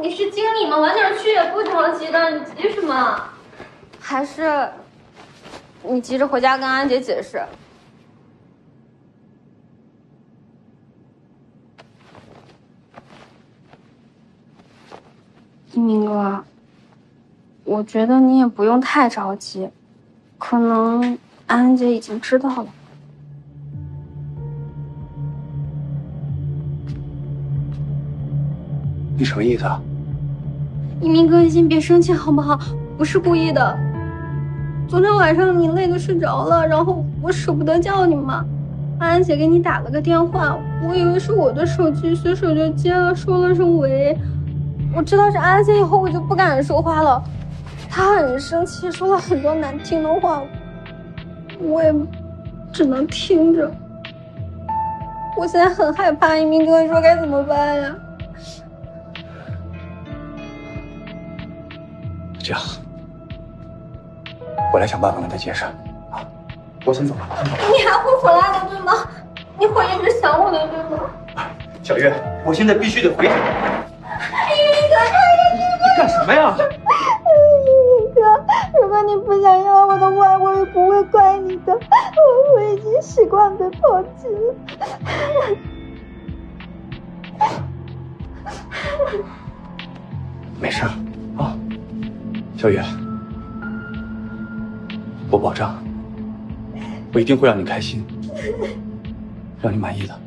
你是经理吗？晚点去也不着急的，你急什么？还是你急着回家跟安姐解释？一鸣哥，我觉得你也不用太着急，可能安安姐已经知道了。你什么意思？一鸣哥，你先别生气好不好？不是故意的。昨天晚上你累得睡着了，然后我舍不得叫你嘛。安安姐给你打了个电话，我以为是我的手机，随手就接了，说了声喂。我知道是安安姐以后，我就不敢说话了。她很生气，说了很多难听的话，我也只能听着。我现在很害怕，一鸣哥，你说该怎么办呀？这样，我来想办法跟他解释。啊，我先走了。你还会回来的，对吗？你会一直想我的，对吗？小月，我现在必须得回去。你干什么呀？一哥，如果你不想要我的话，我也不会怪你的。我我已经习惯被抛弃了。没事啊，小雨，我保证，我一定会让你开心，让你满意的。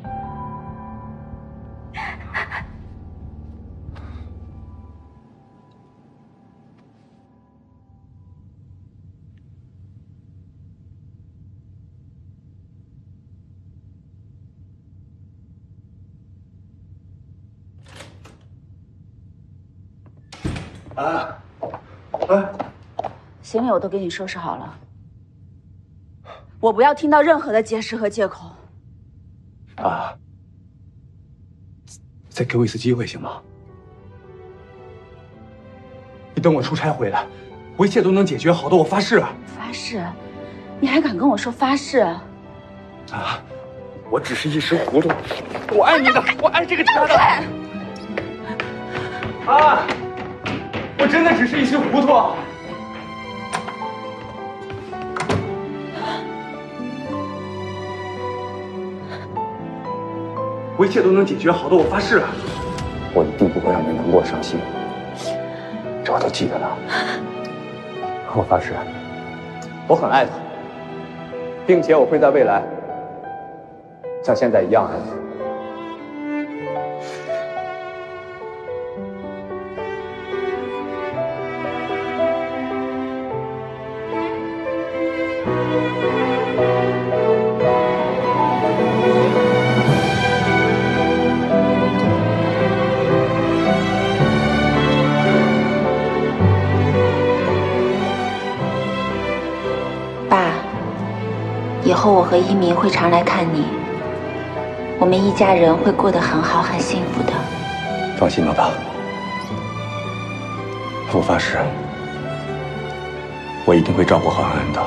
啊，哎，行李我都给你收拾好了，我不要听到任何的解释和借口。啊，再给我一次机会行吗？你等我出差回来，我一切都能解决好的，我发誓。发誓？你还敢跟我说发誓？啊，我只是一时糊涂，我爱你的，我爱这个家的。啊！我真的只是一时糊涂，啊我一切都能解决好的，我发誓。我一定不会让你难过伤心，这我都记得了。我发誓，我很爱他，并且我会在未来像现在一样爱他。和一鸣会常来看你，我们一家人会过得很好，很幸福的。放心吧，爸，我发誓，我一定会照顾好安安的。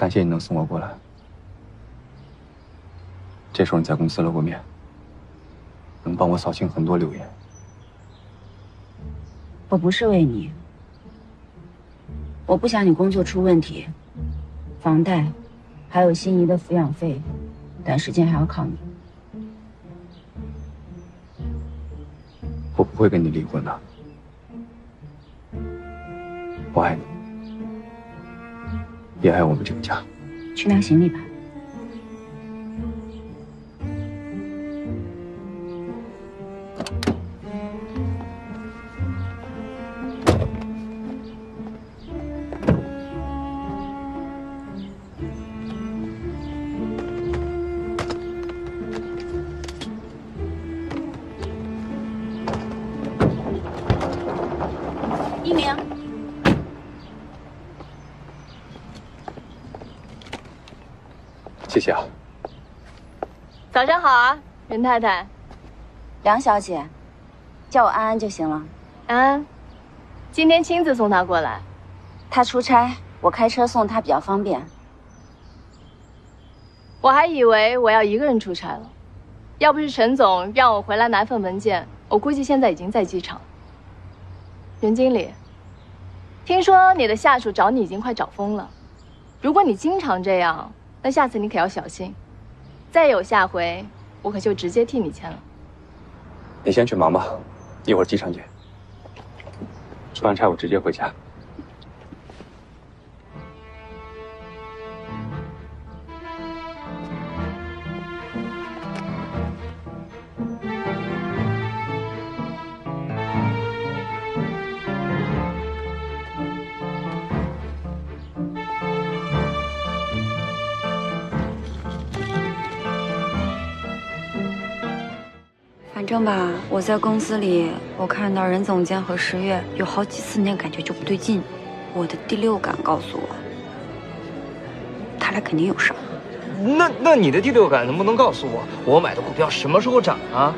感谢你能送我过来。这时候你在公司露过面，能帮我扫清很多流言。我不是为你，我不想你工作出问题，房贷，还有心仪的抚养费，短时间还要靠你。我不会跟你离婚的，我爱你，也爱我们这个家。去拿行李吧。谢谢啊。早上好啊，任太太。梁小姐，叫我安安就行了。安安，今天亲自送她过来。她出差，我开车送她比较方便。我还以为我要一个人出差了，要不是陈总让我回来拿份文件，我估计现在已经在机场。任经理，听说你的下属找你已经快找疯了。如果你经常这样，那下次你可要小心。再有下回，我可就直接替你签了。你先去忙吧，一会儿机场见。出完差我直接回家。正吧，我在公司里，我看到任总监和十月有好几次，那感觉就不对劲。我的第六感告诉我，他俩肯定有事儿。那那你的第六感能不能告诉我，我买的股票什么时候涨啊？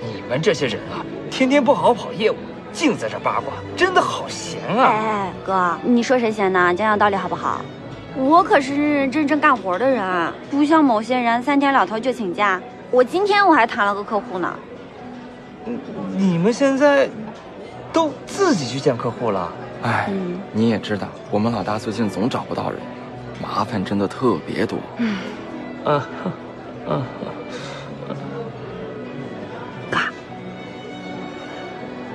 你们这些人啊，天天不好好跑业务，净在这八卦，真的好闲啊！哎哎，哥，你说谁闲呢？讲讲道理好不好？我可是认认真干活的人，不像某些人三天两头就请假。我今天我还谈了个客户呢。你们现在都自己去见客户了？哎，你也知道，我们老大最近总找不到人，麻烦真的特别多。嗯，嗯，嗯，哥，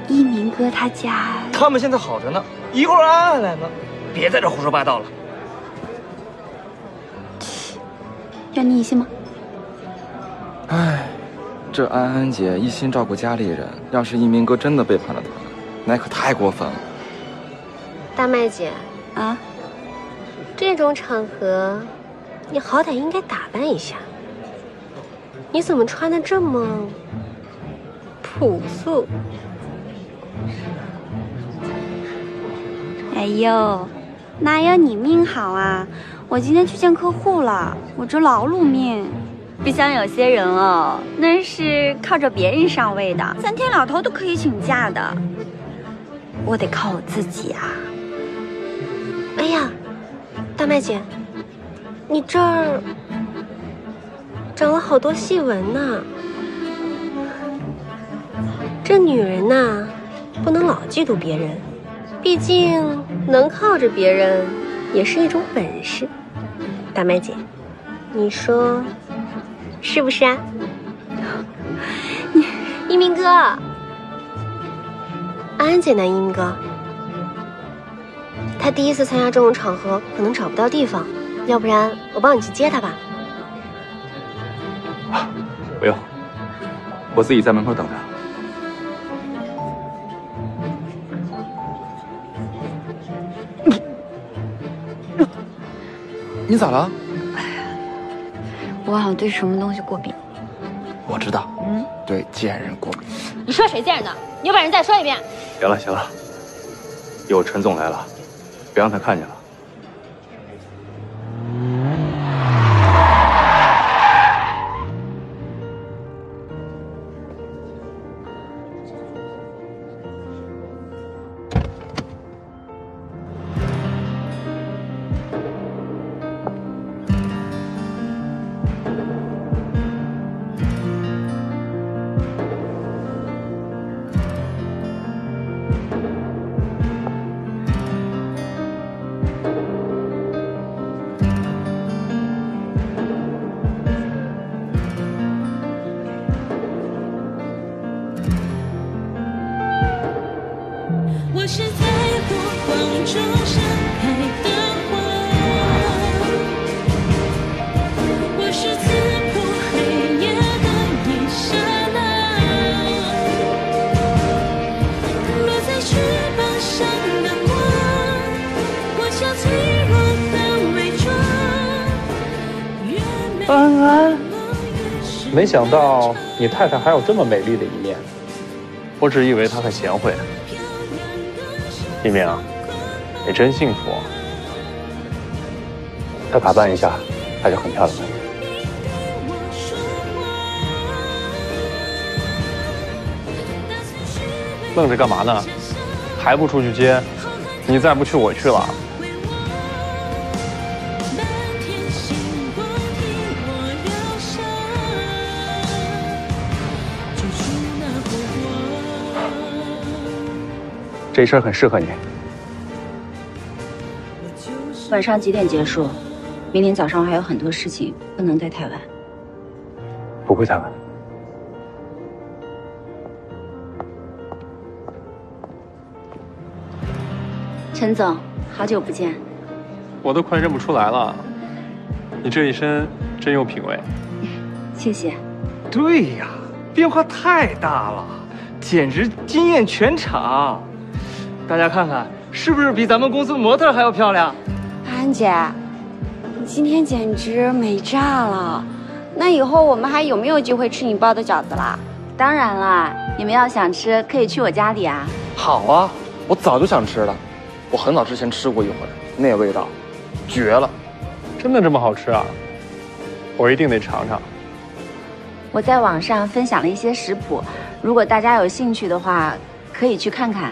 一鸣哥他家，他们现在好着呢，一会儿安安来呢，别在这胡说八道了。要你信吗？哎，这安安姐一心照顾家里人，要是一鸣哥真的背叛了她，那可太过分了。大麦姐，啊，这种场合，你好歹应该打扮一下。你怎么穿的这么朴素？哎呦，哪有你命好啊！我今天去见客户了，我这劳碌命，不像有些人哦，那是靠着别人上位的，三天两头都可以请假的。我得靠我自己啊！哎呀，大麦姐，你这儿长了好多细纹呢。这女人呐，不能老嫉妒别人，毕竟能靠着别人也是一种本事。大麦姐，你说是不是啊？一鸣哥，安安姐呢？一鸣哥。他第一次参加这种场合，可能找不到地方，要不然我帮你去接他吧。不用，我自己在门口等他。你咋了？我好像对什么东西过敏。我知道，嗯，对贱人过敏。你说谁贱人呢？你有本事再说一遍。行了行了，有陈总来了，别让他看见了。没想到你太太还有这么美丽的一面，我只以为她很贤惠。一鸣，你真幸福。她打扮一下还是很漂亮的。愣着干嘛呢？还不出去接？你再不去，我去了。这事儿很适合你。晚上几点结束？明天早上我还有很多事情，不能待太晚。不会太晚。陈总，好久不见。我都快认不出来了。你这一身真有品味。谢谢。对呀，变化太大了，简直惊艳全场。大家看看，是不是比咱们公司模特还要漂亮？安姐，你今天简直美炸了！那以后我们还有没有机会吃你包的饺子啦？当然啦，你们要想吃，可以去我家里啊。好啊，我早就想吃了，我很早之前吃过一回，那味道，绝了！真的这么好吃啊？我一定得尝尝。我在网上分享了一些食谱，如果大家有兴趣的话，可以去看看。